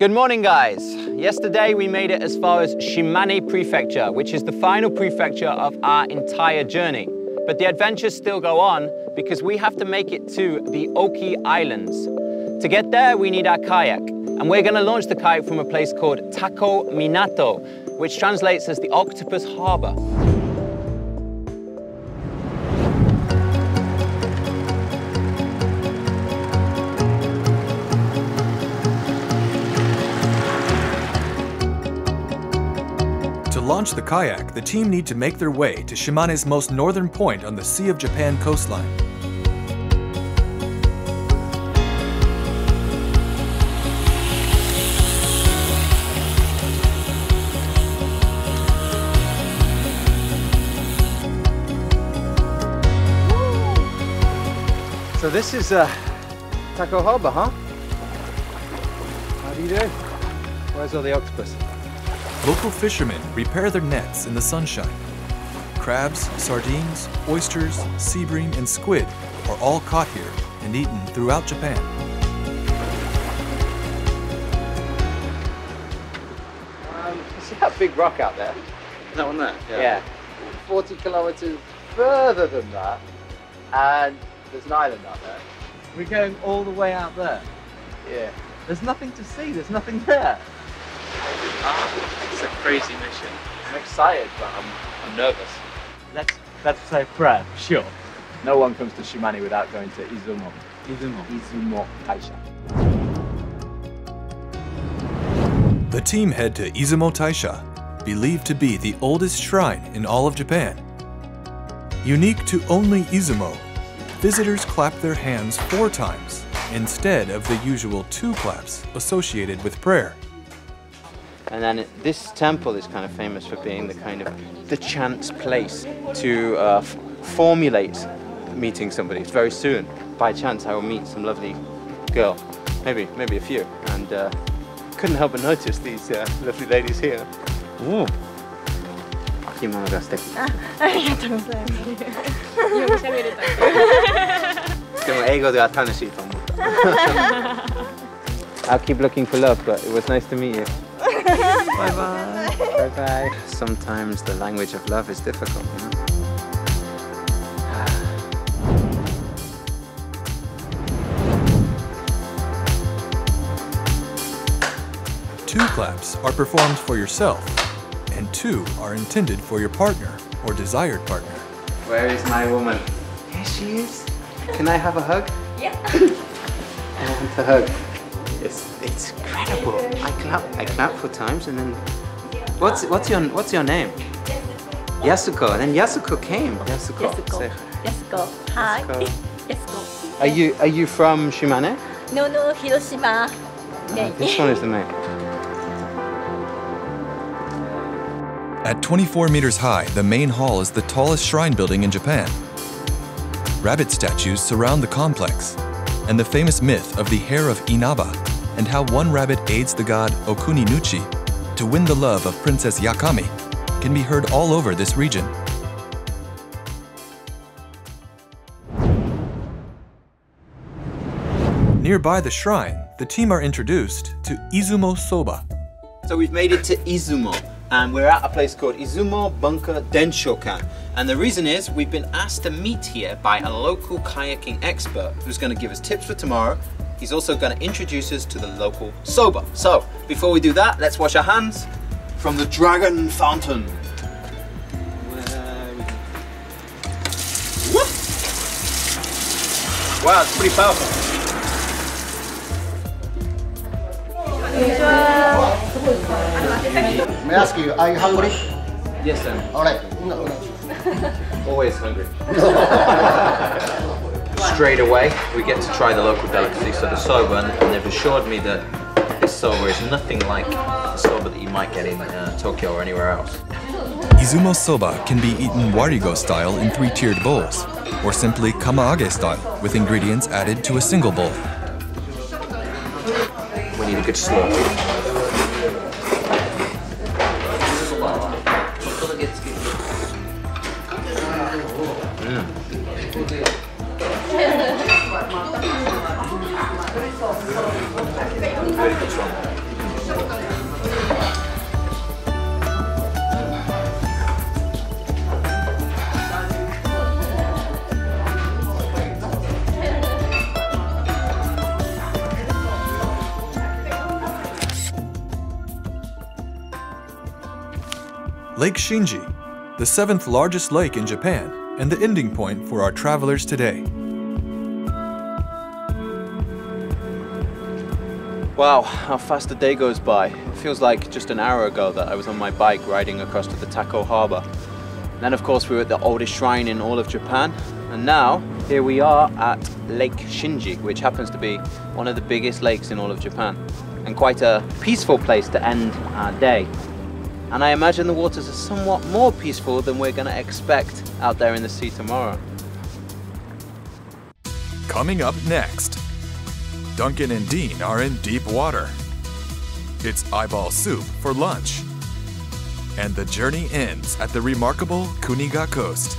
Good morning, guys. Yesterday we made it as far as Shimane Prefecture, which is the final prefecture of our entire journey. But the adventures still go on because we have to make it to the Oki Islands. To get there, we need our kayak. And we're gonna launch the kayak from a place called Tako Minato, which translates as the Octopus Harbor. Launch the kayak, the team need to make their way to Shimane's most northern point on the Sea of Japan coastline. So this is uh, Harbor, huh? How do you do? Where's all the octopus? Local fishermen repair their nets in the sunshine. Crabs, sardines, oysters, sea bream, and squid are all caught here and eaten throughout Japan. Um, you see that big rock out there? That one there? Yeah. 40 kilometers further than that, and there's an island out there. We're going all the way out there. Yeah. There's nothing to see, there's nothing there. Ah, it's a crazy mission. I'm excited, but I'm, I'm nervous. Let's let's say prayer, sure. No one comes to Shimane without going to Izumo. Izumo. Izumo Taisha. The team head to Izumo Taisha, believed to be the oldest shrine in all of Japan. Unique to only Izumo, visitors clap their hands four times instead of the usual two claps associated with prayer. And then it, this temple is kind of famous for being the kind of the chance place to uh, f- formulate meeting somebody. It's very soon, by chance, I will meet some lovely girl, maybe maybe a few, and uh, couldn't help but notice these uh, lovely ladies here. Ooh. 着物が素敵ありがとうございます。日本語喋れた。でも英語では楽しいと思った。I'll keep looking for love, but it was nice to meet you. Bye bye. Bye bye. Sometimes the language of love is difficult, you know. Two claps are performed for yourself, and two are intended for your partner or desired partner. Where is my woman? Here she is. Can I have a hug? Yeah. I want a hug. It's it's incredible. I clap I clap for times and then what's what's your what's your name? Yasuko. And then Yasuko came. Yasuko. Yasuko. Say- Yasuko. Hi. Yasuko. Yasuko. Are you are you from Shimane? No, no, Hiroshima. Uh, this one is the main. At 24 meters high, the main hall is the tallest shrine building in Japan. Rabbit statues surround the complex, and the famous myth of the hare of Inaba and how one rabbit aids the god Okuninushi to win the love of Princess Yakami can be heard all over this region. Nearby the shrine, the team are introduced to Izumo Soba, So we've made it to Izumo, and we're at a place called Izumo Bunka Denshokan. And the reason is we've been asked to meet here by a local kayaking expert who's going to give us tips for tomorrow. He's also going to introduce us to the local soba. So before we do that, let's wash our hands from the Dragon Fountain. Wow, it's pretty powerful. May I ask you, are you hungry? Yes, sir. All right. Always hungry. Straight away, we get to try the local delicacy, so the soba, and, and they've assured me that this soba is nothing like the soba that you might get in uh, Tokyo or anywhere else. Izumo soba can be eaten warigo style in three-tiered bowls, or simply kamaage style with ingredients added to a single bowl. We need a good slurp. Lake Shinji, the seventh largest lake in Japan, and the ending point for our travelers today. Wow, how fast the day goes by. It feels like just an hour ago that I was on my bike riding across to the Tako Harbor. Then of course we were at the oldest shrine in all of Japan. And now, here we are at Lake Shinji, which happens to be one of the biggest lakes in all of Japan. And quite a peaceful place to end our day. And I imagine the waters are somewhat more peaceful than we're gonna expect out there in the sea tomorrow. Coming up next, Duncan and Dean are in deep water. It's eyeball soup for lunch. And the journey ends at the remarkable Kuniga coast.